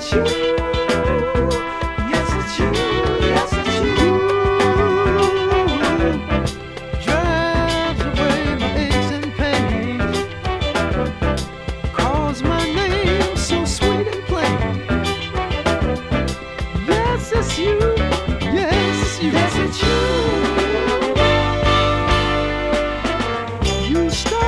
It's you. Yes, it's you. Yes, it's you. Drives away my aches and pains. Calls my name so sweet and plain. Yes, it's you. Yes, it's you. Yes, it's you. You stole